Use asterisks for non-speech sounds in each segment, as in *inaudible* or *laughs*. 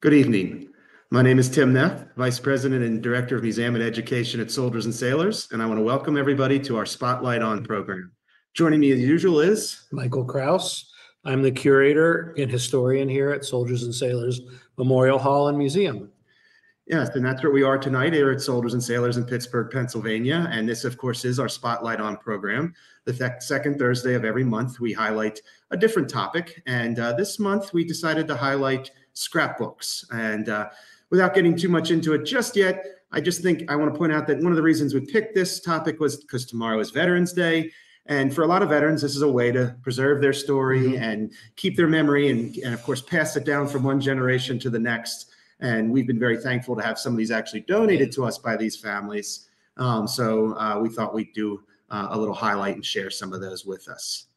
Good evening. My name is Tim Neff, Vice President and Director of Museum and Education at Soldiers and Sailors, and I want to welcome everybody to our Spotlight On program. Joining me as usual is Michael Kraus. I'm the curator and historian here at Soldiers and Sailors Memorial Hall and Museum. Yes, and that's where we are tonight here at Soldiers and Sailors in Pittsburgh, Pennsylvania. And this, of course, is our Spotlight On program. The th- second Thursday of every month, we highlight a different topic. And uh, this month, we decided to highlight scrapbooks. And uh, without getting too much into it just yet, I just think I want to point out that one of the reasons we picked this topic was because tomorrow is Veterans Day. And for a lot of veterans, this is a way to preserve their story mm-hmm. and keep their memory and, and, of course, pass it down from one generation to the next. And we've been very thankful to have some of these actually donated to us by these families. Um, so uh, we thought we'd do uh, a little highlight and share some of those with us.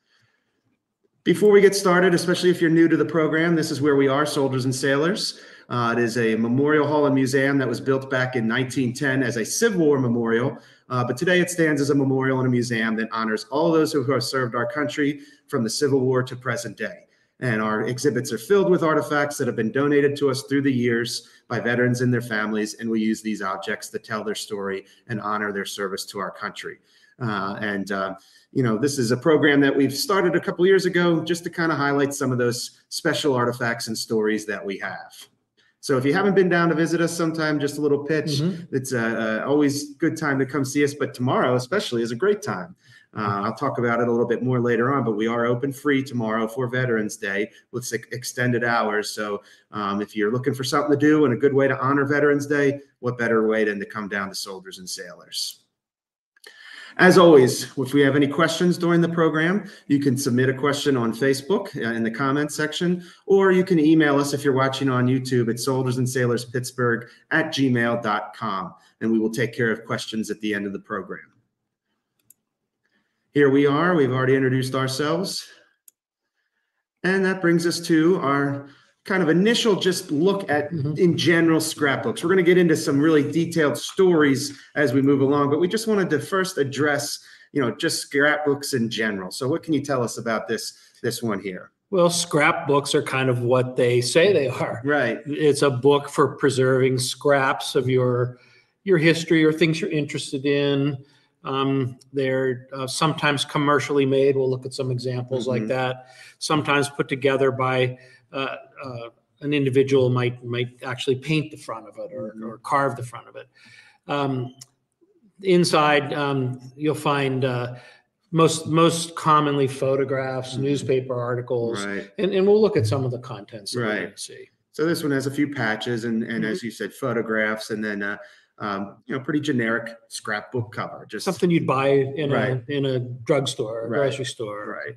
Before we get started, especially if you're new to the program, this is where we are, Soldiers and Sailors. Uh, it is a memorial hall and museum that was built back in 1910 as a Civil War memorial, uh, but today it stands as a memorial and a museum that honors all those who have served our country from the Civil War to present day. And our exhibits are filled with artifacts that have been donated to us through the years by veterans and their families, and we use these objects to tell their story and honor their service to our country. Uh, and uh, you know, this is a program that we've started a couple years ago just to kind of highlight some of those special artifacts and stories that we have. So if you haven't been down to visit us sometime, just a little pitch. Mm-hmm. It's a, a, always good time to come see us, but tomorrow especially is a great time. Uh, I'll talk about it a little bit more later on, but we are open free tomorrow for Veterans Day with extended hours. So um, if you're looking for something to do and a good way to honor Veterans Day, what better way than to come down to Soldiers and Sailors? As always, if we have any questions during the program, you can submit a question on Facebook uh, in the comments section, or you can email us if you're watching on YouTube at soldiers and sailors pittsburgh at gmail.com, and we will take care of questions at the end of the program. Here we are. We've already introduced ourselves. And that brings us to our kind of initial just look at mm-hmm. in general scrapbooks. We're going to get into some really detailed stories as we move along, but we just wanted to first address, you know, just scrapbooks in general. So what can you tell us about this this one here? Well, scrapbooks are kind of what they say they are. Right. It's a book for preserving scraps of your your history or things you're interested in. Um, they're uh, sometimes commercially made. We'll look at some examples mm-hmm. like that. Sometimes put together by uh, uh, an individual might might actually paint the front of it or, mm-hmm. or carve the front of it. Um, inside, um, you'll find uh, most most commonly photographs, mm-hmm. newspaper articles, right. and, and we'll look at some of the contents that right. see. So this one has a few patches and, and mm-hmm. as you said, photographs, and then uh, um, you know, pretty generic scrapbook cover. Just something you'd buy in right. a in a drugstore, grocery store, right?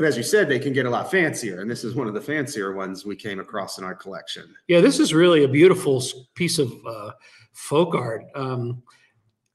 But as you said, they can get a lot fancier, and this is one of the fancier ones we came across in our collection. Yeah, this is really a beautiful piece of uh, folk art. Um,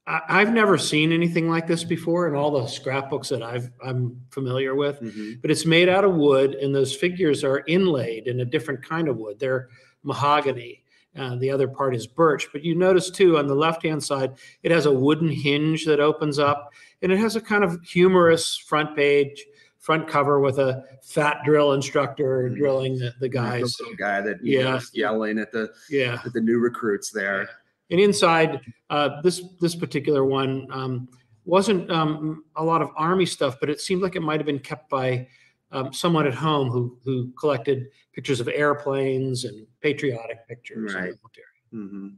I, have never seen anything like this before in all the scrapbooks that I've I'm familiar with. Mm-hmm. But it's made out of wood, and those figures are inlaid in a different kind of wood. They're mahogany. Uh, the other part is birch. But you notice too on the left hand side, it has a wooden hinge that opens up, and it has a kind of humorous front page front cover with a fat drill instructor mm-hmm. drilling the, the guys. The little guy that yeah yelling at the yeah at the new recruits there. Yeah. And inside uh, this this particular one um, wasn't um, a lot of army stuff, but it seemed like it might have been kept by um, someone at home who who collected pictures of airplanes and patriotic pictures. Right. Mm-hmm.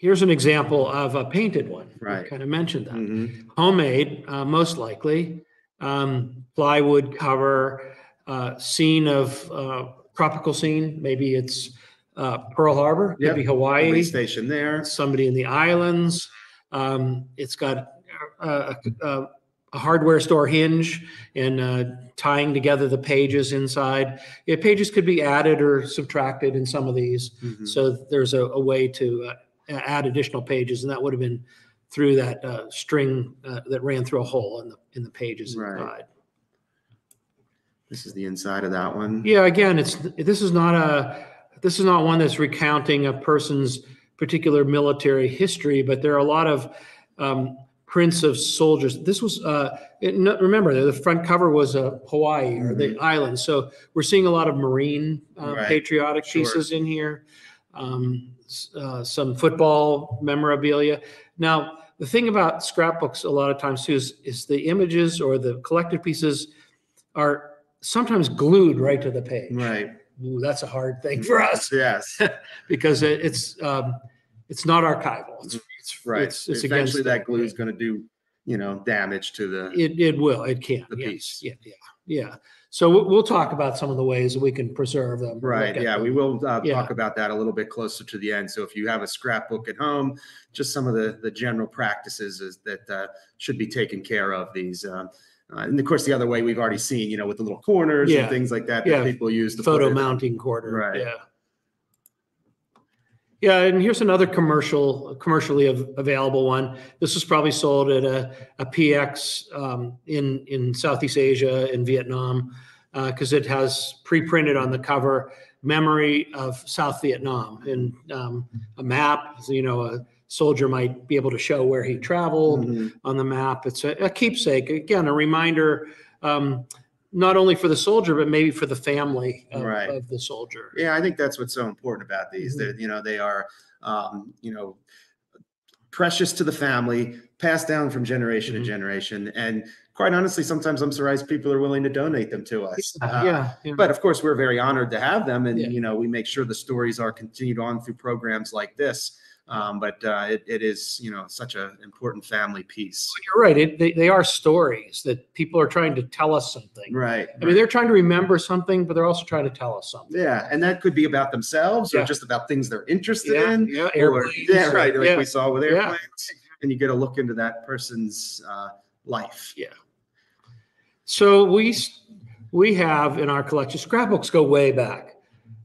Here's an example of a painted one. Right. kind of mentioned that. Mm-hmm. Homemade, uh, most likely. Um, plywood cover, uh, scene of uh, tropical scene. Maybe it's uh, Pearl Harbor, yep. maybe Hawaii. Police station there. Somebody in the islands. Um, it's got uh, a, a, a, hardware store hinge and uh, tying together the pages inside. Yeah, pages could be added or subtracted in some of these. Mm-hmm. So there's a, a way to add additional pages, and that would have been through that uh, string uh, that ran through a hole in the in the pages right. inside. This is the inside of that one. Yeah, again, it's this is not a this is not one that's recounting a person's particular military history, but there are a lot of um, prints of soldiers. This was, uh, it, no, remember, the front cover was a Hawaii or the island. So we're seeing a lot of Marine uh, Right. patriotic Sure. pieces in here, um, uh, some football memorabilia. Now, the thing about scrapbooks a lot of times too is, is the images or the collected pieces are sometimes glued right to the page. Right. Ooh, that's a hard thing for us *laughs* Yes. *laughs* because it, it's um, it's not archival. It's, it's Mm-hmm. Right. It's, it's Eventually that glue is going to do, you know, damage to the, It it will. It can. The yes. piece. Yeah. Yeah. Yeah. So we'll, we'll talk about some of the ways that we can preserve them. right. Yeah. them. We will uh, Yeah. talk about that a little bit closer to the end. So if you have a scrapbook at home, just some of the, the general practices is that uh, should be taken care of these. Uh, uh, and of course, the other way we've already seen, you know, with the little corners Yeah. and things like that Yeah. that people use the photo mounting quarter. Right. Yeah. Yeah, and here's another commercial, commercially av- available one. This was probably sold at a, a PX um, in in Southeast Asia in Vietnam because it has pre-printed on the cover memory of South Vietnam and um, a map. You know, a soldier might be able to show where he traveled Mhm. on the map. It's a, a keepsake. Again, a reminder, um, not only for the soldier, but maybe for the family of, Right. of the soldier. Yeah, I think that's what's so important about these. Mhm. That you know they are, um, you know, precious to the family, passed down from generation Mhm. to generation, and quite honestly, sometimes I'm surprised people are willing to donate them to us. Uh, yeah, yeah. But of course, we're very honored to have them, and Yeah. you know, we make sure the stories are continued on through programs like this. Um, but uh, it, it is, you know, such an important family piece. you're right. It, they, they are stories that people are trying to tell us something. Right. I mean, they're trying to remember something, but they're also trying to tell us something. yeah, and that could be about themselves Yeah. or just about things they're interested Yeah, in. yeah, or- airplanes. yeah, right. Like yeah. we saw with airplanes, and you get a look into that person's uh, life. Yeah. So we we have in our collection scrapbooks go way back.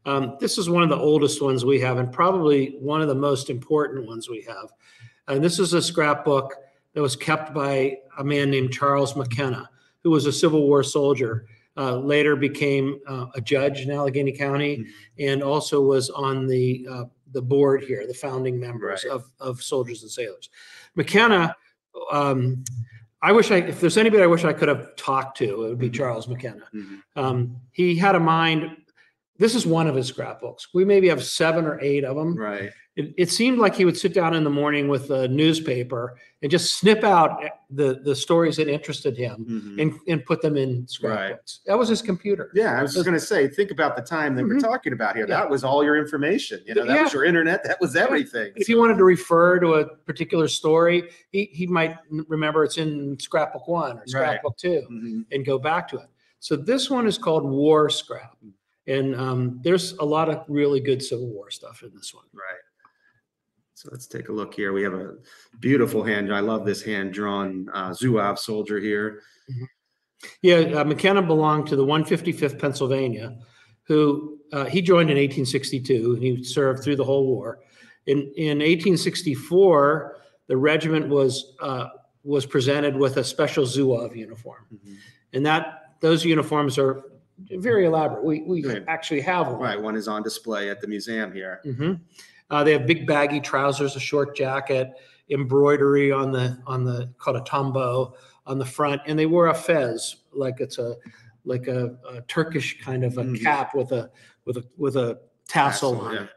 Um, this is one of the oldest ones we have, and probably one of the most important ones we have. And this is a scrapbook that was kept by a man named Charles McKenna, who was a Civil War soldier. Uh, later became uh, a judge in Allegheny County, Mhm. and also was on the uh, the board here, the founding members Right. of of Soldiers and Sailors. McKenna. Um, I wish I, if there's anybody I wish I could have talked to, it would be Mhm. Charles McKenna. Mhm. Um, he had a mind. This is one of his scrapbooks. We maybe have seven or eight of them. Right. It, it seemed like he would sit down in the morning with a newspaper and just snip out the the stories that interested him Mhm. and and put them in scrapbooks. That was his computer. Yeah, I was just going to say, think about the time that we're Mhm. talking about here. Yeah. That was all your information. You know, that was your internet. That was everything. If you wanted to refer to a particular story, he, he might remember it's in scrapbook one or Right. scrapbook two. Mhm. and go back to it. So this one is called War Scrap. And um, there's a lot of really good Civil War stuff in this one. Right. So let's take a look here. We have a beautiful hand. I love this hand drawn uh, Zouave soldier here. Yeah, uh, McKenna belonged to the 155th Pennsylvania, who uh, he joined in 1862 and he served through the whole war. In, in 1864, the regiment was uh, was presented with a special Zouave uniform, and that those uniforms are very elaborate. We, we Right. actually have one. Right. One is on display at the museum here. hmm Uh, they have big baggy trousers, a short jacket, embroidery on the on the called a tombeau on the front, and they wore a fez like it's a like a, a Turkish kind of a Mhm. cap with a with a with a tassel, Tassel, on yeah. it,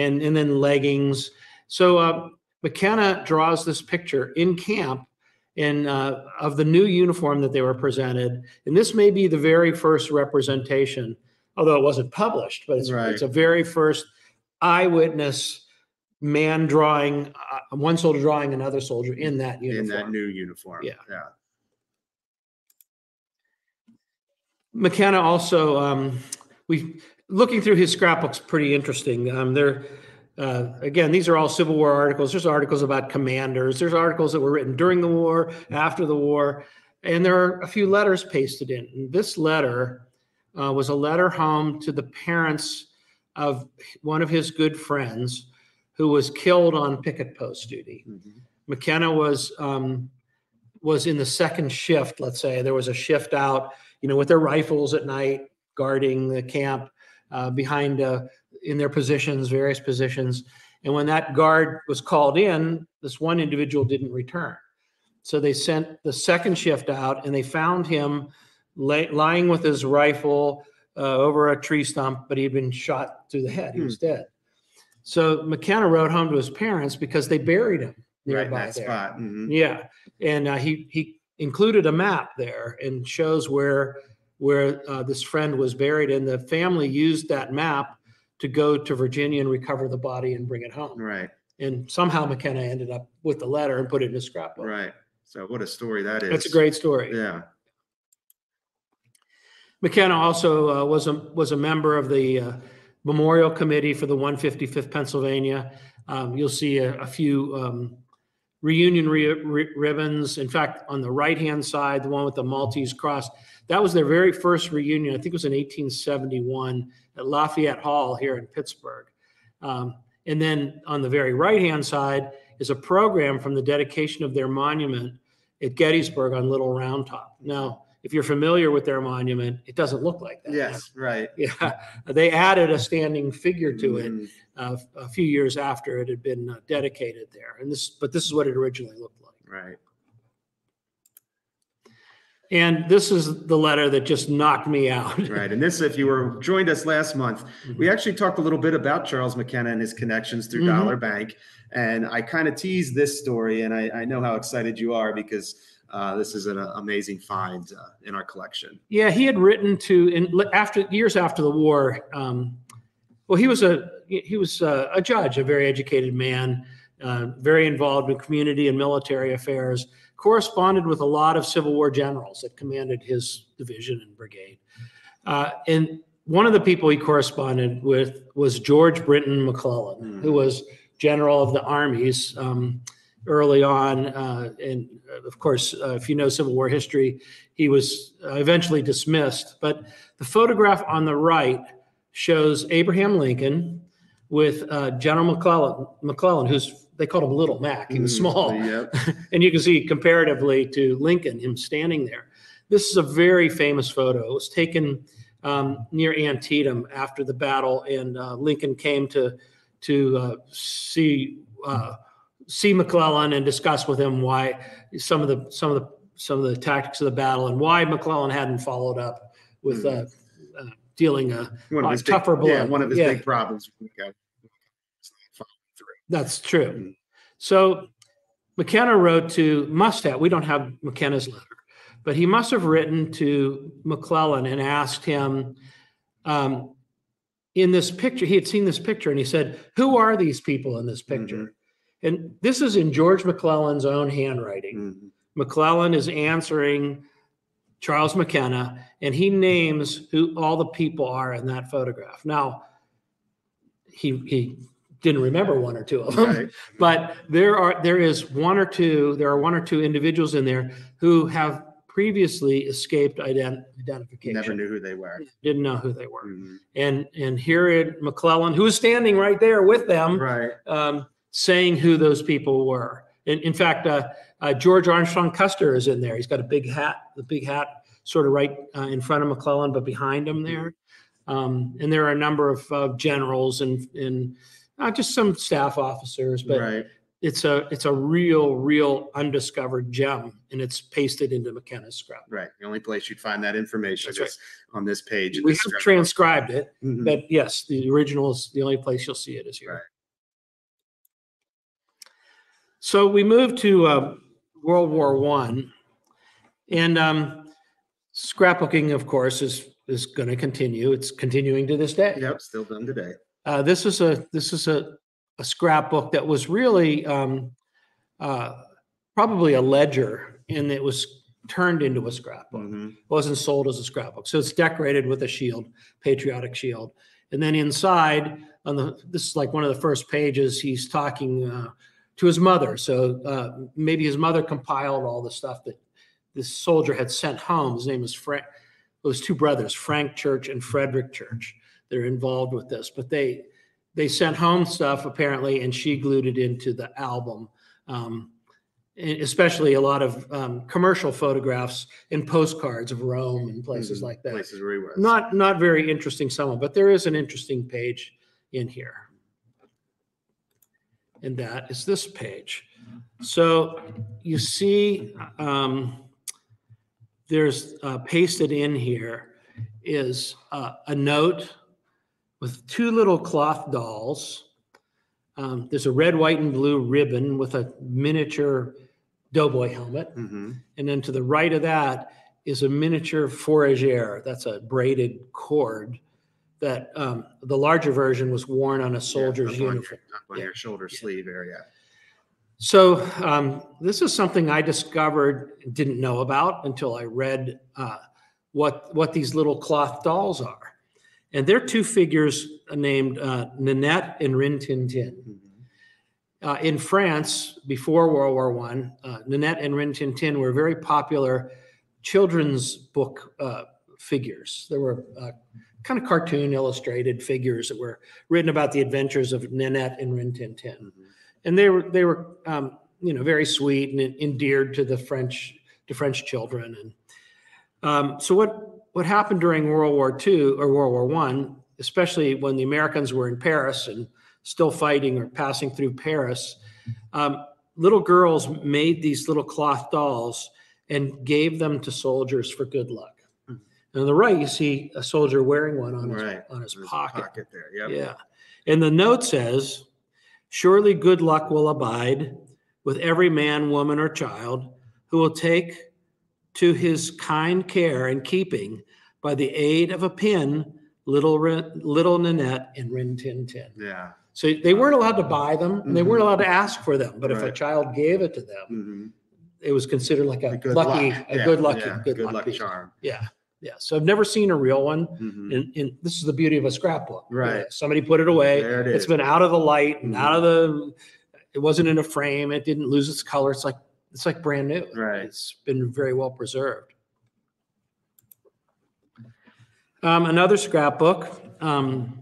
and and then leggings. So uh, McKenna draws this picture in camp. In uh, of the new uniform that they were presented, and this may be the very first representation, although it wasn't published, but it's, Right. it's a very first eyewitness man drawing uh, one soldier drawing another soldier in that uniform. In that new uniform. Yeah. Yeah. McKenna also um, we looking through his scrapbooks pretty interesting. Um, they're uh, again these are all Civil War articles. There's articles about commanders. There's articles that were written during the war, after the war, and there are a few letters pasted in. And this letter uh, was a letter home to the parents of one of his good friends who was killed on picket post duty. Mhm. McKenna was um, was in the second shift. Let's say there was a shift out, you know, with their rifles at night, guarding the camp uh, behind uh, in their positions, various positions. And when that guard was called in, this one individual didn't return. So they sent the second shift out and they found him lay, lying with his rifle uh, over a tree stump, but he'd been shot through the head. He was dead. So McKenna wrote home to his parents because they buried him Right in that there. spot. Mhm. Yeah, and uh, he he included a map there and shows where where uh, this friend was buried, and the family used that map to go to Virginia and recover the body and bring it home. Right, And somehow McKenna ended up with the letter and put it in a scrapbook. right. So what a story that is. That's a great story. Yeah. McKenna also uh, was a was a member of the uh, memorial committee for the 155th Pennsylvania. Um, you'll see a, a few um, reunion ri- ri- ribbons. In fact, on the right hand side, the one with the Maltese cross, that was their very first reunion. I think it was in 1871 at Lafayette Hall here in Pittsburgh. Um, and then on the very right hand side is a program from the dedication of their monument at Gettysburg on Little Round Top. Now, if you're familiar with their monument, it doesn't look like that. Yes, right. *laughs* Yeah, they added a standing figure to it Mhm. uh, a few years after it had been uh, dedicated there. And this, but this is what it originally looked like. Right. And this is the letter that just knocked me out. *laughs* Right. And this, if you were joined us last month, Mhm. we actually talked a little bit about Charles McKenna and his connections through Mhm. Dollar Bank. And I kind of teased this story, and I, I know how excited you are because uh, this is an uh, amazing find uh, in our collection. Yeah, he had written to in after years after the war. Um, well, he was a he was a, a judge, a very educated man, uh, very involved in community and military affairs. Corresponded with a lot of Civil War generals that commanded his division and brigade. Uh, and one of the people he corresponded with was George Brinton McClellan, who was general of the armies um, early on. Uh, and uh, of course, uh, if you know Civil War history, he was uh, eventually dismissed. But the photograph on the right shows Abraham Lincoln with uh, General McClellan, McClellan, who's they called him Little Mac. He was Mhm. small, Yep. *laughs* and you can see comparatively to Lincoln, him standing there. This is a very famous photo. It was taken um, near Antietam after the battle, and uh, Lincoln came to to uh, see uh, see McClellan and discuss with him why some of the some of the some of the tactics of the battle and why McClellan hadn't followed up with uh, uh, dealing a One of his tougher big, yeah, blow. one of his Yeah. big problems. That's true. Mm. So McKenna wrote to must have. We don't have McKenna's letter, but he must have written to McClellan and asked him. Um, in this picture, he had seen this picture, and he said, "Who are these people in this picture?" And this is in George McClellan's own handwriting. Mhm. McClellan is answering Charles McKenna, and he names who all the people are in that photograph. Now, he he didn't remember one or two of them, Right. *laughs* but there are there is one or two there are one or two individuals in there who have previously escaped ident- identification. Never knew who they were. Didn't know who they were, Mhm. and and here at McClellan, who is standing right there with them, Right. um, saying who those people were. In, in fact, uh, uh, George Armstrong Custer is in there. He's got a big hat, the big hat sort of right uh, in front of McClellan, but behind him there. Um, and there are a number of uh, generals and, and not just some staff officers, but right. it's a it's a real, real undiscovered gem, and it's pasted into McKenna's scrap. Right. The only place you'd find that information That's right. is on this page. We have transcribed it, Mhm. but yes, the original is the only place you'll see it is here. Right. So we moved to uh, World War One, and um, scrapbooking, of course, is is going to continue. It's continuing to this day. Yep. Still done today. Uh, this is a this is a, a scrapbook that was really um, uh, probably a ledger, and it was turned into a scrapbook Mhm. wasn't sold as a scrapbook. So it's decorated with a shield, patriotic shield. And then inside on the, this is like one of the first pages, he's talking uh, to his mother. So uh, maybe his mother compiled all the stuff that this soldier had sent home. His name is Frank, those two brothers, Frank Church and Frederick Church. They're involved with this, but they, they sent home stuff apparently, and she glued it into the album. Um, especially a lot of um, commercial photographs and postcards of Rome and places Mhm. like that. Places where he was. Not not very interesting some, but there is an interesting page in here. And that is this page. So you see, um, there's uh, pasted in here is uh, a note with two little cloth dolls. Um, there's a red, white, and blue ribbon with a miniature doughboy helmet. hmm And then to the right of that is a miniature fourragère. That's a braided cord that um, the larger version was worn on a soldier's up on your- uniform. up on Yeah. your shoulder sleeve area. So um, this is something I discovered, didn't know about until I read uh, what what these little cloth dolls are, and they're two figures named uh, Nanette and Rin Tin Tin. Mhm. Uh, in France, before World War One, uh, Nanette and Rin Tin Tin were very popular children's book uh, figures. There were uh, kind of cartoon illustrated figures that were written about the adventures of Nanette and Rin Tin Tin Mhm. and they were they were um, you know very sweet and endeared to the French to French children. And um, so what what happened during World War II or World War One, especially when the Americans were in Paris and still fighting or passing through Paris, um, little girls made these little cloth dolls and gave them to soldiers for good luck. And on the right, you see a soldier wearing one on his, Right. on his There's a pocket. there. Yep. Yeah. And the note says, Surely good luck will abide with every man, woman, or child who will take to his kind care and keeping by the aid of a pin, little little Nanette and Rin Tin Tin. Yeah. So they weren't allowed to buy them and they weren't Mhm. allowed to ask for them. But if a child gave it to them, Mhm. it was considered like a, A good lucky, luck. a Yeah, good lucky, yeah, good, luck. piece. charm. Yeah. Yeah. So I've never seen a real one. Mhm. And, and this is the beauty of a scrapbook. Right. Somebody put it away. There it is. It's been out of the light and Mhm. out of the, it wasn't in a frame. It didn't lose its color. It's like, it's like brand new. Right. It's been very well preserved. Um, another scrapbook. Um,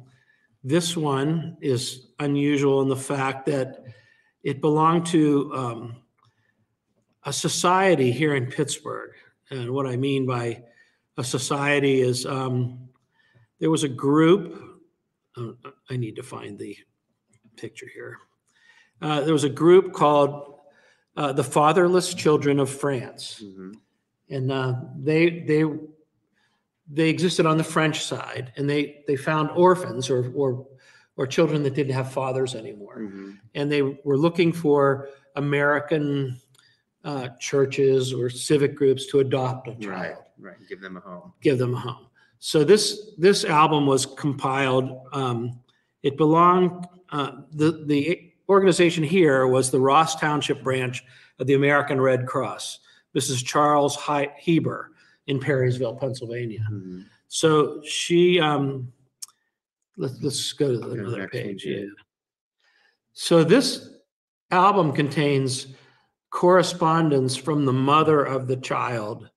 this one is unusual in the fact that it belonged to um, a society here in Pittsburgh. And what I mean by a society is um, there was a group. uh, I need to find the picture here. Uh, there was a group called uh, the Fatherless Children of France, Mhm. and uh, they they they existed on the French side, and they they found orphans or or or children that didn't have fathers anymore Mhm. and they were looking for American uh, churches or civic groups to adopt a Right. child, Right. Give them a home. give them a home. So this this album was compiled. Um, it belonged uh, the the organization here was the Ross Township branch of the American Red Cross. This is Charles He- Heber in Perrysville, Pennsylvania. Mhm. So she, um, let's, let's go to the another next page. yeah. Yeah. So this album contains correspondence from the mother of the child.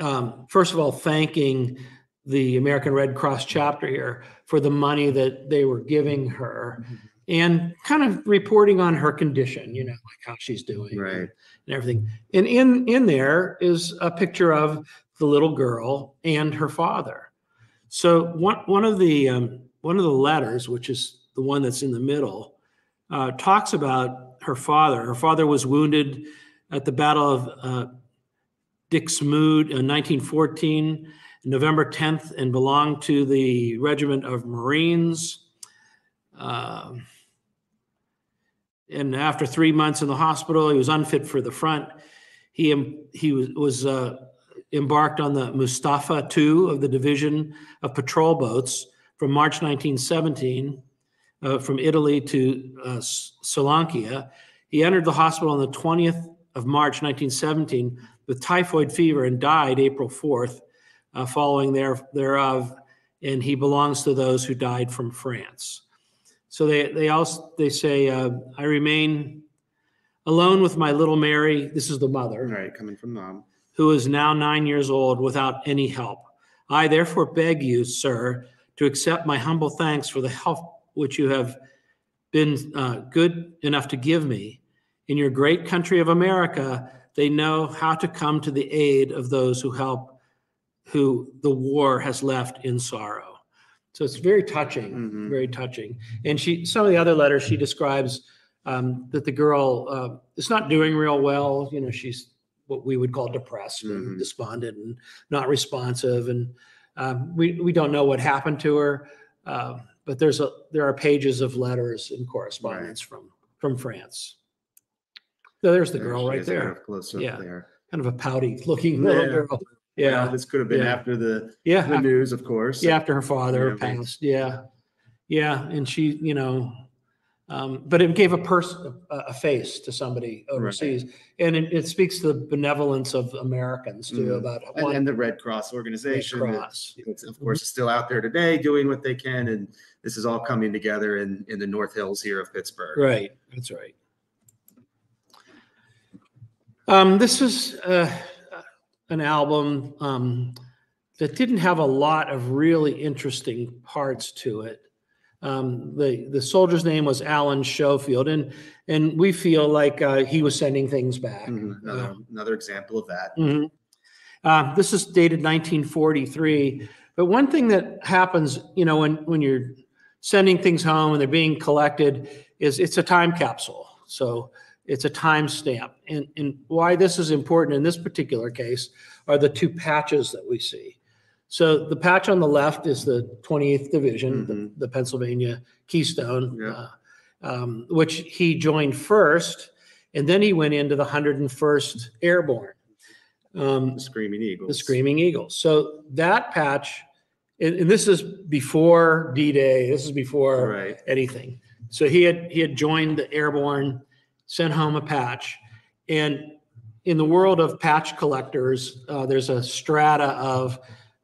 Um, first of all, thanking the American Red Cross chapter here for the money that they were giving her and kind of reporting on her condition, you know, like how she's doing Right. and everything. And in in there is a picture of the little girl and her father. So one one of the um, one of the letters, which is the one that's in the middle, uh, talks about her father. Her father was wounded at the Battle of uh, Dixmude in 1914, November 10th, and belonged to the Regiment of Marines. Um, and after three months in the hospital, he was unfit for the front. He he was, was uh, embarked on the Mustafa II of the Division of Patrol Boats from March 1917 uh, from Italy to uh, He entered the hospital on the 20th of March 1917 with typhoid fever and died April 4th, uh, following there, thereof. And he belongs to those who died from France. So they, they also they say, uh, I remain alone with my little Mary. This is the mother Right. Coming from mom. who is now nine years old without any help. I therefore beg you, sir, to accept my humble thanks for the help which you have been uh, good enough to give me. In your great country of America, they know how to come to the aid of those who help, who the war has left in sorrow. So it's very touching, Mhm. very touching. And she, some of the other letters, she describes um, that the girl uh, is not doing real well. You know, she's what we would call depressed and Mhm. despondent and not responsive. And um, we, we don't know what happened to her. Uh, but there's a, there are pages of letters and correspondence from, from France. So there's the There girl right is, kind there, of Close up Yeah. there. kind of a pouty looking little Yeah. girl. Well, Yeah. this could have been Yeah. after the, Yeah. the news, of course. Yeah, after her father Yeah, passed. Yeah, yeah, and she, you know, um, but it gave a person a, a face to somebody overseas, and it, it speaks to the benevolence of Americans too Mhm. about And, one and the Red Cross Red organization. that, Cross. it's, of course, is still out there today doing what they can. And this is all coming together in, in the North Hills here of Pittsburgh. Right, that's right. Um, this is uh, an album um, that didn't have a lot of really interesting parts to it. Um, the the soldier's name was Alan Schofield, and and we feel like uh, he was sending things back. Mhm. Another, Um, another example of that. Mhm. Uh, this is dated 1943. But one thing that happens, you know, when when you're sending things home and they're being collected, is it's a time capsule. So it's a time stamp. And and why this is important in this particular case are the two patches that we see. So the patch on the left is the 28th Division, the, Mhm. the Pennsylvania Keystone, Yeah. uh, um, which he joined first, and then he went into the 101st Airborne um, The Screaming Eagles. the Screaming Eagles. So that patch, and, and this is before D-Day. This is before Right. anything. So he had he had joined the Airborne, sent home a patch, and in the world of patch collectors, uh, there's a strata of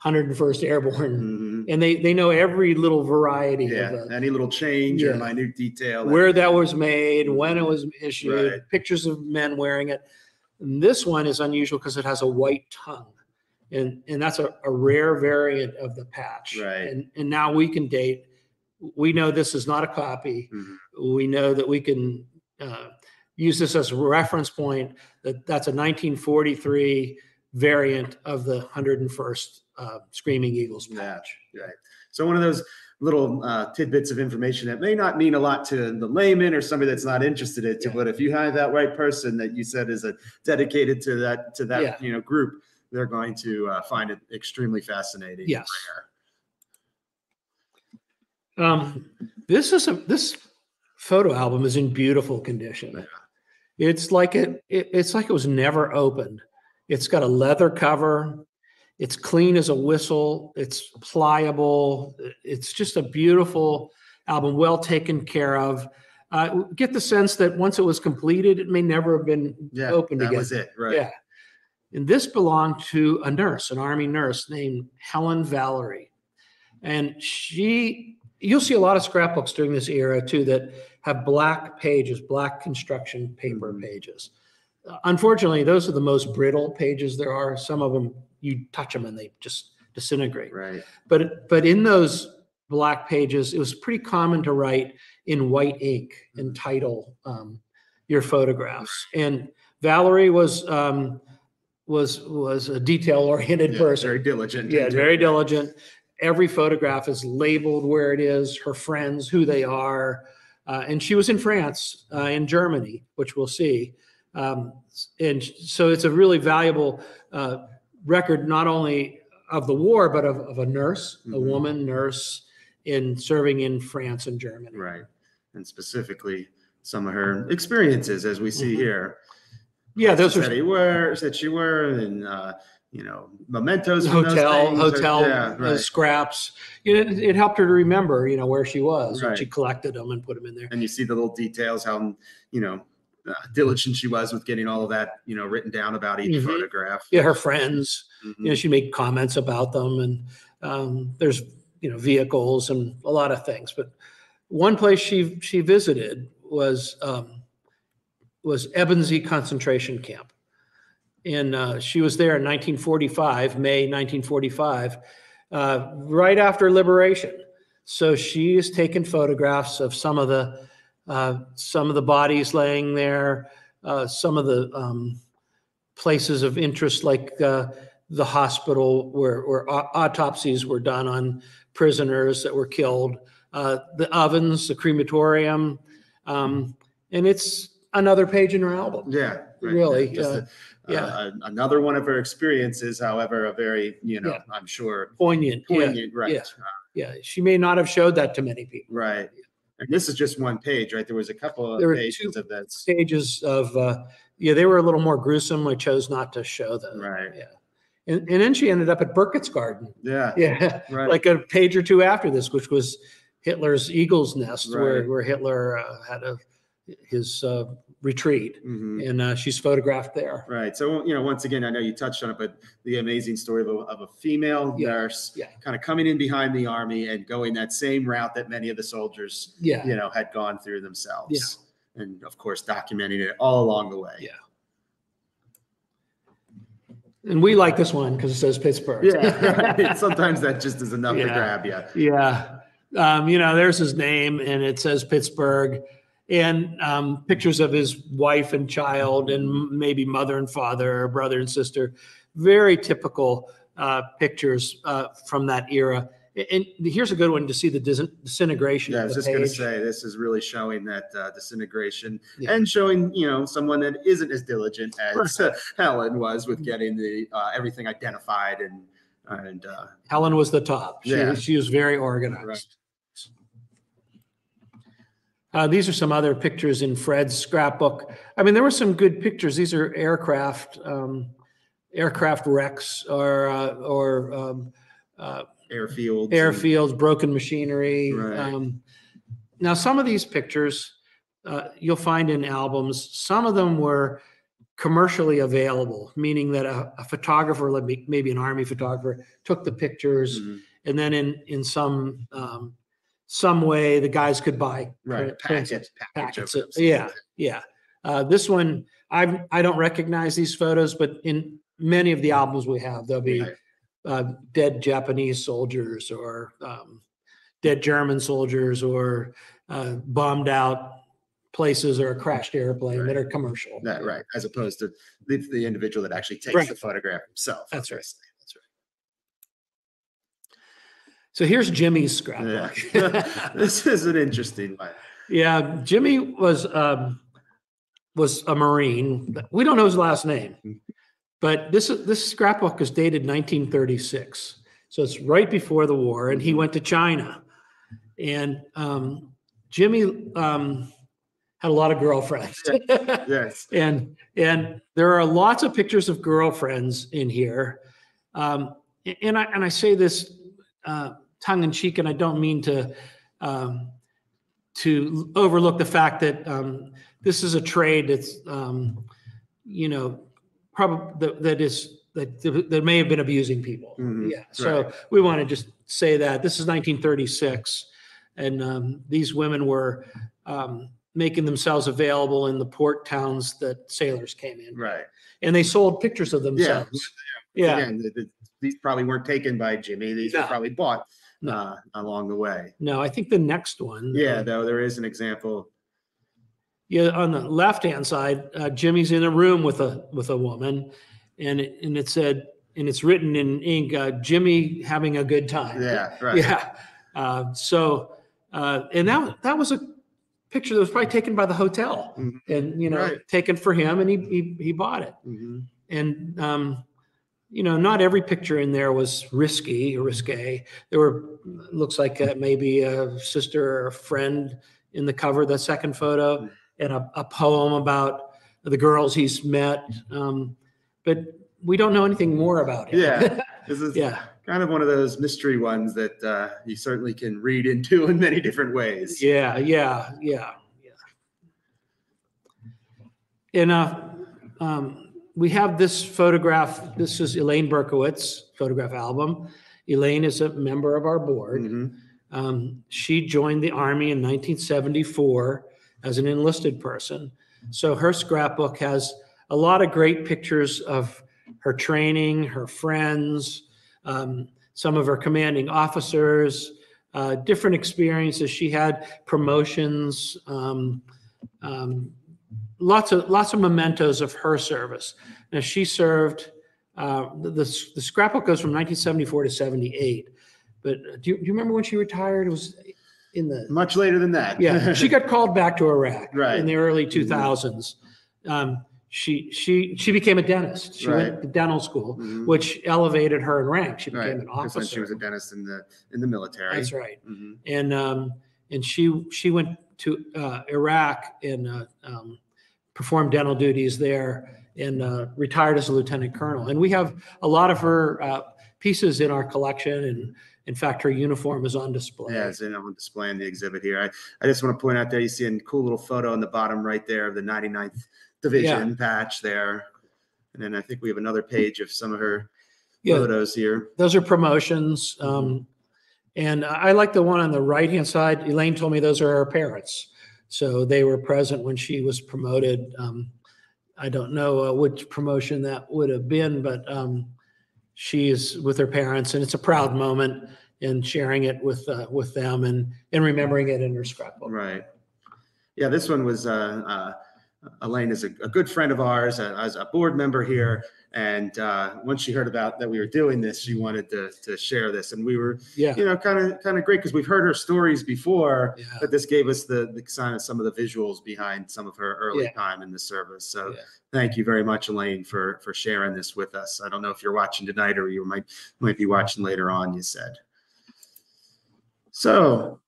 101st Airborne, Mhm. and they they know every little variety Yeah. of uh, Any little change or Yeah. minute detail. where that was made, when it was issued, Right. pictures of men wearing it. And this one is unusual because it has a white tongue. And, and that's a, a rare variant of the patch. Right. And, and now we can date, we know this is not a copy. Mhm. We know that we can uh, use this as a reference point, that that's a 1943 variant of the 101st uh, Screaming Eagles Yeah. patch. Right. So one of those little uh, tidbits of information that may not mean a lot to the layman or somebody that's not interested in it, Yeah. but if you have that right person that you said is a dedicated to that to that Yeah. you know group, they're going to uh, find it extremely fascinating. Yes. rare. Um, this is a this photo album is in beautiful condition. It's like it, it it's like it was never opened. It's got a leather cover. It's clean as a whistle. It's pliable. It's just a beautiful album, well taken care of. Uh, get the sense that once it was completed, it may never have been Yeah, opened that again. was it. Right. Yeah. And this belonged to a nurse, an army nurse named Helen Valerie. And she, you'll see a lot of scrapbooks during this era too that have black pages, black construction paper Mhm. pages. Unfortunately, those are the most brittle pages there are. Some of them, you touch them and they just disintegrate. Right. But but in those black pages, it was pretty common to write in white ink and title um, your photographs. And Valerie was um, was was a detail oriented Yeah, person. Very diligent. Yeah, very diligent. Every photograph is labeled where it is, her friends, who they are. Uh, and she was in France, uh, in Germany, which we'll see. Um, and so it's a really valuable uh, record, not only of the war, but of, of a nurse, a Mhm. woman nurse in serving in France and Germany. Right. And specifically some of her experiences as we see Mhm. here. Yeah, those that are he were that she were and uh, you know mementos those hotel or- hotel yeah, uh, right. scraps. You know, it, it helped her to remember, you know, where she was. And she collected them and put them in there. and you see the little details how you know uh, diligent she was with getting all of that you know written down about each Mhm. photograph Yeah, her friends. Mhm. you know, she made comments about them and um, there's, you know, vehicles and a lot of things. But one place she, she visited was, um, was Ebensee concentration camp. And uh, she was there in 1945, May 1945, uh, right after liberation. So she has taken photographs of some of the, uh, some of the bodies laying there, uh, some of the um, places of interest like uh, the hospital where, where autopsies were done on prisoners that were killed, uh, the ovens, the crematorium. Um, and it's another page in her album. Yeah, right. Really, Just uh, a- yeah. uh, another one of her experiences, however, a very, you know, Yeah. I'm sure Poignant. Yeah, poignant, right? yeah. yeah. She may not have showed that to many people. Right. And this is just one page, right? There was a couple of There were pages two of this. Pages of, uh, yeah, they were a little more gruesome. I chose not to show them. Right. Yeah. And, and then she ended up at Berchtesgaden. Yeah. *laughs* Yeah. Right. like a page or two after this, which was Hitler's eagle's nest, where, where Hitler uh, had a, his uh, retreat. Mhm. And uh, she's photographed there. Right. So, you know, once again, I know you touched on it, but the amazing story of a, of a female Yeah. nurse Yeah. kind of coming in behind the army and going that same route that many of the soldiers, Yeah. you know, had gone through themselves. And of course, documenting it all along the way. Yeah. And we like this one because it says Pittsburgh. Yeah. right. *laughs* Sometimes that just is enough to Yeah. grab you. Yeah. Um, you know, there's his name and it says Pittsburgh and um, pictures of his wife and child and maybe mother and father or brother and sister. Very typical uh, pictures uh, from that era. And here's a good one to see the dis- disintegration Yeah, I was just going to say this is really showing that uh, disintegration Yeah. and showing you know someone that isn't as diligent as *laughs* Helen was with getting the uh, everything identified and and uh, Helen was the top. She, Yeah. she was very organized. Right. Uh, these are some other pictures in Fred's scrapbook. I mean, there were some good pictures. These are aircraft, um, aircraft wrecks or, uh, or, um, uh, airfields. and- broken machinery. Right. Um, now, some of these pictures uh, you'll find in albums. Some of them were commercially available, meaning that a, a photographer, maybe an army photographer, took the pictures, Mhm. and then in in some um, some way the guys could buy right packets them. yeah. Yeah, uh, this one I I don't recognize these photos, but in many of the albums we have, there'll be Right. uh, dead Japanese soldiers or um, dead German soldiers or uh, bombed out places or a crashed airplane that are commercial. That right, as opposed to the, the individual that actually takes Right. the photograph himself. That's right. obviously. That's So here's Jimmy's scrapbook. Yeah, *laughs* this is an interesting one. Yeah, Jimmy was um, was a Marine. We don't know his last name, but this this scrapbook is dated 1936, so it's right before the war, and he went to China. And um, Jimmy um, had a lot of girlfriends, *laughs* Yes. and and there are lots of pictures of girlfriends in here. Um, and I and I say this uh, tongue in cheek, and I don't mean to um, to overlook the fact that um, this is a trade that's um, you know probably that, that is that that may have been abusing people. Mhm, Yeah, so right. we want to just say that this is 1936, and um, these women were. Um, making themselves available in the port towns that sailors came in Right. and they sold pictures of themselves yeah Again, the- the- these probably weren't taken by Jimmy. These were probably bought No. Uh, along the way. no i think the next one Yeah, uh, though there is an example. yeah on the left hand side uh, jimmy's in a room with a with a woman and it, and it said and it's written in ink uh, jimmy having a good time Yeah, right. *laughs* yeah uh, so uh, and that that was a picture that was probably taken by the hotel Mhm. and you know Right. taken for him and he he, he bought it Mhm. and um, you know, not every picture in there was risky or risque. There were looks like uh, maybe a sister or a friend in the cover, the second photo, and a, a poem about the girls he's met. Um, but we don't know anything more about it. Yeah. *laughs* This is yeah, kind of one of those mystery ones that uh, you certainly can read into *laughs* in many different ways. yeah, yeah, yeah, yeah. And uh, um, we have this photograph. This is Elaine Berkowitz photograph album. Elaine is a member of our board. Mhm. Um, she joined the Army in 1974 as an enlisted person. So her scrapbook has a lot of great pictures of her training, her friends, um, some of her commanding officers, uh, different experiences. She had promotions, um, um, lots of lots of mementos of her service. Now she served. Uh, the, the the scrapbook goes from 1974 to 78. But do you, do you remember when she retired? It was in the Much later than that. yeah, *laughs* she got called back to Iraq Right. in the early 2000s. Um, she she she became a dentist. She went to dental school, Mhm. which elevated her in rank. She became Right. an then she was a dentist in the in the military. That's right. Mhm. And um, and she she went to uh, Iraq in uh, um, performed dental duties there and uh, retired as a lieutenant colonel. And we have a lot of her uh, pieces in our collection. And in fact, her uniform is on display. Yeah, it's in, on display in the exhibit here. I, I just want to point out there, you see a cool little photo in the bottom right there of the 99th Division patch there. And then I think we have another page of some of her Yeah, photos here. those are promotions. Um, and I like the one on the right hand side. Elaine told me those are her parents. So they were present when she was promoted. Um, I don't know uh, which promotion that would have been, but um, she is with her parents, and it's a proud moment in sharing it with uh, with them and and remembering it in her scrapbook. Right. Yeah, this one was, uh, uh, Elaine is a, a good friend of ours, as a board member here. And, uh, once she heard about that we were doing this, she wanted to, to share this. And we were, Yeah, you know, kind of, kind of great because we've heard her stories before. yeah, But this gave us the, the sign of some of the visuals behind some of her early Yeah. time in the service. So Yeah. thank you very much, Elaine, for, for sharing this with us. I don't know if you're watching tonight or you might, might be watching later on, you said. So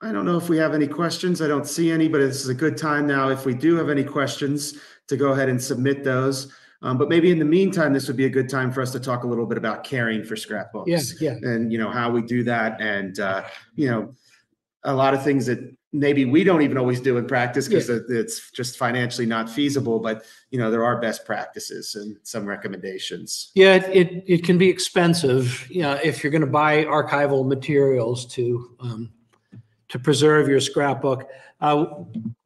I don't know if we have any questions. I don't see any, but this is a good time now. If we do have any questions, to go ahead and submit those. Um, but maybe in the meantime, this would be a good time for us to talk a little bit about caring for scrapbooks yeah, yeah. and you know how we do that and uh, you know a lot of things that maybe we don't even always do in practice because it's just financially not feasible but you know there are best practices and some recommendations Yeah, it, it, it can be expensive, you know, if you're going to buy archival materials to, um, to preserve your scrapbook. Uh,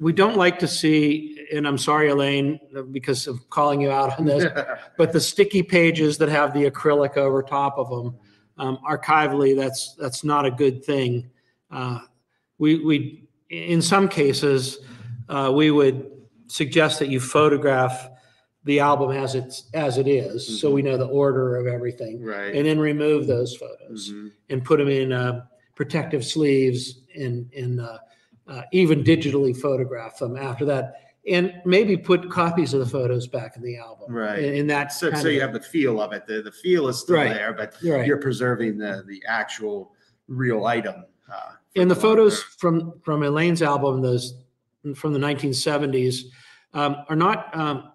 we don't like to see, and I'm sorry, Elaine, because of calling you out on this, *laughs* but the sticky pages that have the acrylic over top of them, um, archivally, that's, that's not a good thing. Uh, we, we, in some cases, uh, we would suggest that you photograph the album as it's, as it is, so we know the order of everything. right And then remove those photos Mhm. and put them in uh, protective sleeves and, and uh, uh, even digitally photograph them after that. And maybe put copies of the photos back in the album. Right. In in that. so, so you have the feel of it the, the feel is still Right. there but Right. you're preserving the the actual real item uh, And the long photos from, from Elaine's album, those, from the 1970s, um, are not, um,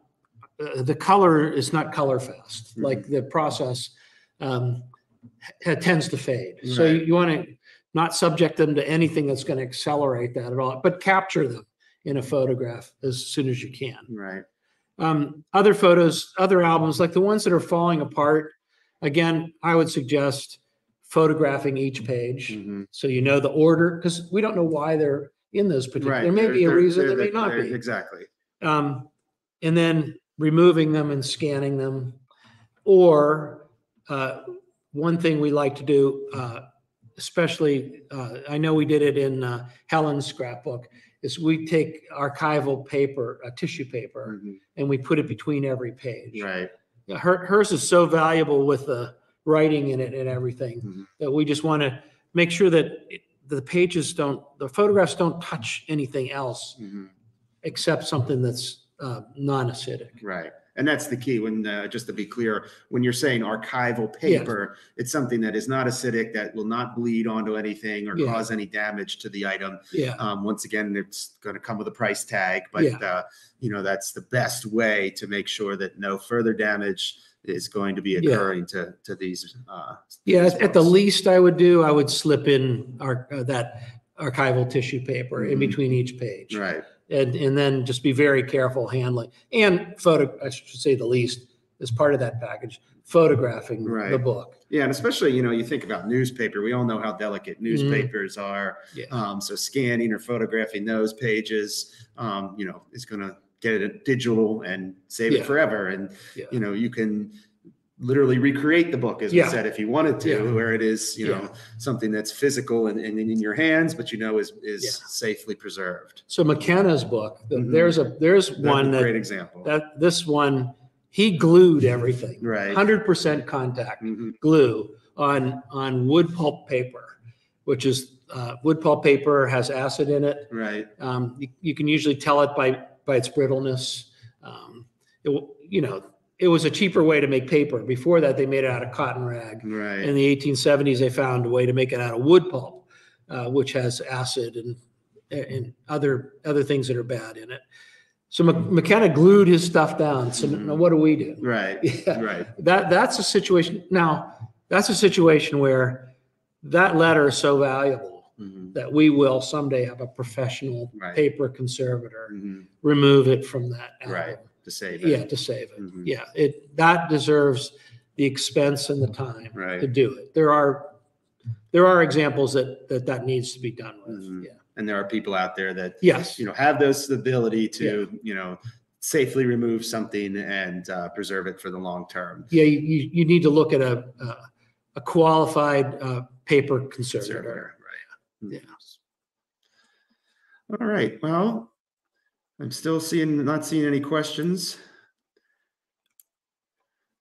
uh, the color is not color fast. Mhm. Like the process um, tends to fade. So you, you want to not subject them to anything that's going to accelerate that at all, but capture them in a photograph as soon as you can. right Um, other photos, other albums, like the ones that are falling apart, again, I would suggest photographing each page Mhm. so you know the order because we don't know why they're in those particular. right There may They're- be a reason, there may not be. exactly Um, and then removing them and scanning them, or uh, one thing we like to do, uh, especially uh, I know we did it in uh, Helen's scrapbook, is we take archival paper, uh, tissue paper, Mhm. and we put it between every page. right her, hers is so valuable with the writing in it and everything Mhm. that we just want to make sure that it- the pages don't, the photographs don't touch anything else Mhm. except something that's uh, non-acidic. Right. And that's the key when, uh, just to be clear, when you're saying archival paper, it's something that is not acidic, that will not bleed onto anything or Yeah. cause any damage to the item. Yeah, Um, once again, it's going to come with a price tag, but, Yeah. uh, you know, that's the best way to make sure that no further damage is going to be Yeah. occurring to, to these, uh, yeah. these At the least I would do, I would slip in our, uh, that archival tissue paper in Mhm. between each page. Right. And, and then just be very careful handling and photo, I should say the least, as part of that package, photographing the book. Yeah. And especially, you know, you think about newspaper, we all know how delicate newspapers are. Mm-hmm. Yeah. Um, so scanning or photographing those pages, um, you know, is going to get it digital and save Yeah. it forever. And, Yeah. you know, you can literally recreate the book, as we said, if you wanted to, Yeah. where it is, you know, Yeah. something that's physical and, and in your hands, but you know, is, is Yeah. safely preserved. So McKenna's book, Mhm. there's a, there's That's one a that, great example. that, this one, he glued everything. *laughs* Right. Hundred percent contact Mhm. glue on, on wood pulp paper, which is uh, wood pulp paper has acid in it. Right. Um, you, you can usually tell it by by its brittleness. Um, it, you know, it was a cheaper way to make paper. Before that, they made it out of cotton rag. Right. In the 1870s, they found a way to make it out of wood pulp, uh, which has acid and and other other things that are bad in it. So McKenna glued his stuff down. So now what do we do? right. *laughs* Yeah, Right. that that's a situation. Now that's a situation where that letter is so valuable Mhm. that we will someday have a professional Right. paper conservator Mhm. remove it from that album. Right. To save it. Yeah, to save it. Mhm. Yeah, it that deserves the expense and the time Right. to do it. There are there are examples that that that needs to be done with. Mhm. Yeah. And there are people out there that Yes. you know have those ability to you know safely remove something and uh, preserve it for the long term. Yeah, you, you need to look at a a, a qualified uh, paper conservator. Conservator, right? Yeah. All right. Well, I'm still seeing not seeing any questions.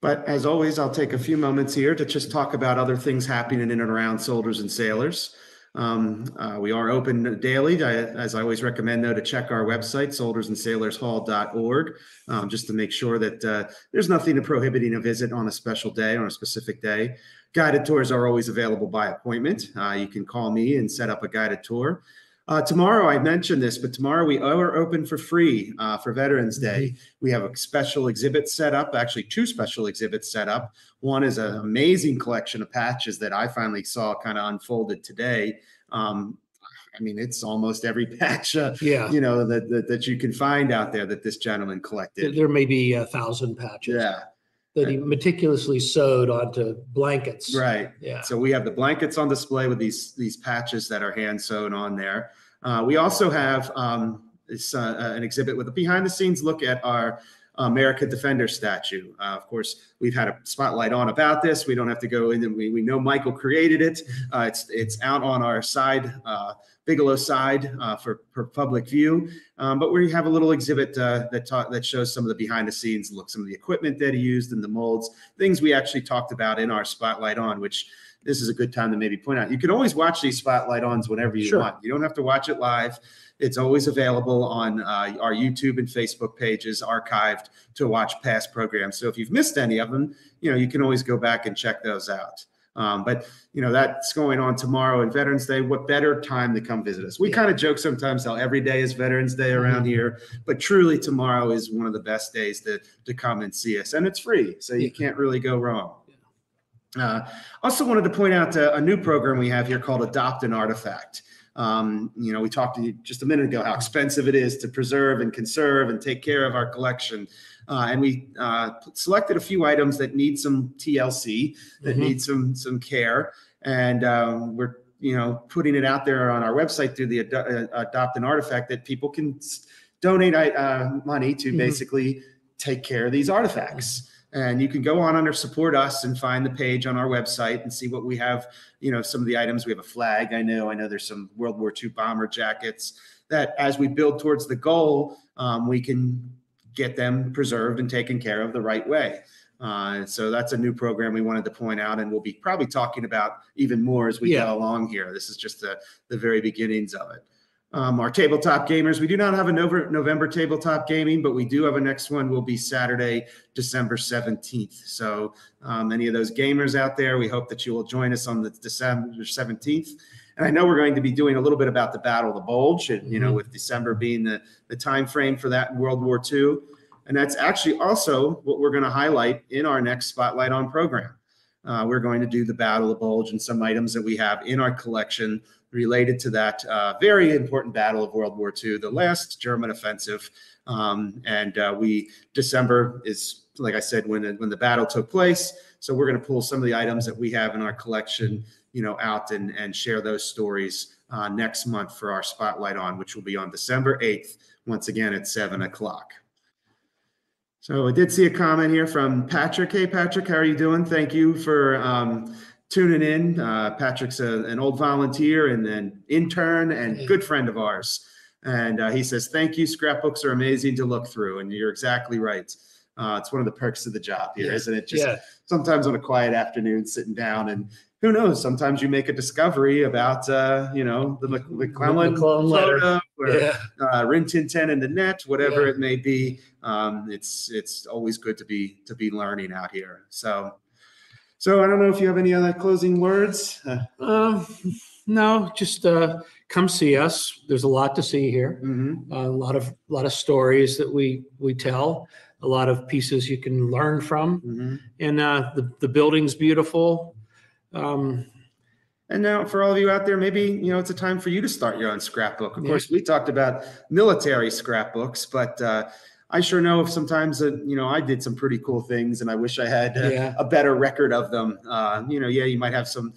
But as always, I'll take a few moments here to just talk about other things happening in and around soldiers and sailors. Um, uh, we are open daily. I, as I always recommend, though, to check our website, soldiersandsailorshall.org, um, just to make sure that uh, there's nothing prohibiting a visit on a special day, on a specific day. Guided tours are always available by appointment. Uh, you can call me and set up a guided tour. Uh, tomorrow, I mentioned this, but tomorrow we are open for free uh, for Veterans Day. We have a special exhibit set up, actually, two special exhibits set up. One is an amazing collection of patches that I finally saw kind of unfolded today. Um, I mean, it's almost every *laughs* patch, uh, Yeah. you know, that, that that you can find out there that this gentleman collected. there may be a thousand patches Yeah, that he meticulously sewed onto blankets. right. Yeah. So we have the blankets on display with these these patches that are hand sewn on there. Uh, we also have um, this, uh, uh, an exhibit with a behind the scenes look at our America Defender statue. Uh, of course, we've had a spotlight on about this. We don't have to go in and we, we know Michael created it. Uh, it's it's out on our side, uh, Bigelow side uh, for, for public view. Um, but we have a little exhibit uh, that ta- that shows some of the behind the scenes look, some of the equipment that he used and the molds, things we actually talked about in our spotlight on, which this is a good time to maybe point out. You can always watch these spotlight ons whenever you Sure. want. You don't have to watch it live. It's always available on uh, our YouTube and Facebook pages, archived to watch past programs. So if you've missed any of them, you know you can always go back and check those out. Um, but you know that's going on tomorrow and Veterans Day. What better time to come visit us? We Yeah. kind of joke sometimes how every day is Veterans Day around Mhm. here, but truly tomorrow is one of the best days to to come and see us, and it's free, so you Yeah. can't really go wrong. Uh, also wanted to point out uh, a new program we have here called Adopt an Artifact. Um, you know, we talked to you just a minute ago how expensive it is to preserve and conserve and take care of our collection. Uh, and we uh, selected a few items that need some TLC, that Mhm. need some some care, and um, we're you know putting it out there on our website through the Ado- uh, Adopt an Artifact that people can donate uh, money to Mhm. basically take care of these artifacts. And you can go on under support us and find the page on our website and see what we have. You know, some of the items we have a flag. I know, I know there's some World War II bomber jackets that as we build towards the goal, um, we can get them preserved and taken care of the right way. Uh, so that's a new program we wanted to point out, and we'll be probably talking about even more as we Yeah. go along here. This is just the, the very beginnings of it. Um, our tabletop gamers, we do not have a November, November tabletop gaming, but we do have a next one will be Saturday, December 17th. So um, any of those gamers out there, we hope that you will join us on the December 17th. And I know we're going to be doing a little bit about the Battle of the Bulge, and you know, Mhm. with December being the, the time frame for that in World War II. And that's actually also what we're going to highlight in our next Spotlight on program. Uh, we're going to do the Battle of the Bulge and some items that we have in our collection related to that uh, very important battle of World War II, the last German offensive. Um, and uh, we December is, like I said, when when the battle took place. So we're going to pull some of the items that we have in our collection, you know, out and and share those stories uh, next month for our spotlight on, which will be on December eighth, once again at seven o'clock. So I did see a comment here from Patrick. Hey, Patrick, how are you doing? Thank you for um, tuning in. Uh, Patrick's a, an old volunteer and an intern and good friend of ours. And uh, he says, Thank you. Scrapbooks are amazing to look through. And you're exactly right. Uh, it's one of the perks of the job here, Yeah. not it? Just Yeah. sometimes on a quiet afternoon, sitting down and who knows? Sometimes you make a discovery about, uh, you know, the Mc- McClellan McClellan letter. photo or Yeah. uh, Rin Tin Tin in the net, whatever Yeah. it may be. Um, it's it's always good to be to be learning out here. So, so I don't know if you have any other closing words. Uh, Um, no, just uh, come see us. There's a lot to see here. mhm. a lot of lot of stories that we we tell a lot of pieces you can learn from Mhm. and uh the, the building's beautiful um And now, for all of you out there, maybe you know it's a time for you to start your own scrapbook. Of Yeah. course, we talked about military scrapbooks, but uh, I sure know if sometimes uh, you know I did some pretty cool things, and I wish I had uh, Yeah. a better record of them. Uh, you know, yeah, you might have some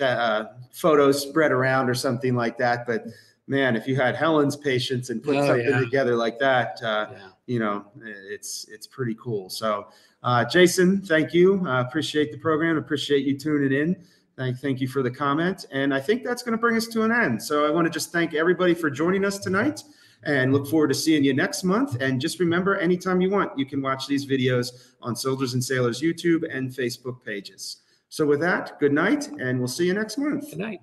uh, photos spread around or something like that, but man, if you had Helen's patience and put Oh, something yeah. together like that, uh, yeah. you know, it's it's pretty cool. So, uh, Jason, thank you. Uh, appreciate the program. Appreciate you tuning in. Thank thank you for the comment. And I think that's going to bring us to an end. So I want to just thank everybody for joining us tonight, and look forward to seeing you next month. And just remember, anytime you want, you can watch these videos on Soldiers and Sailors YouTube and Facebook pages. So with that, good night, and we'll see you next month. good night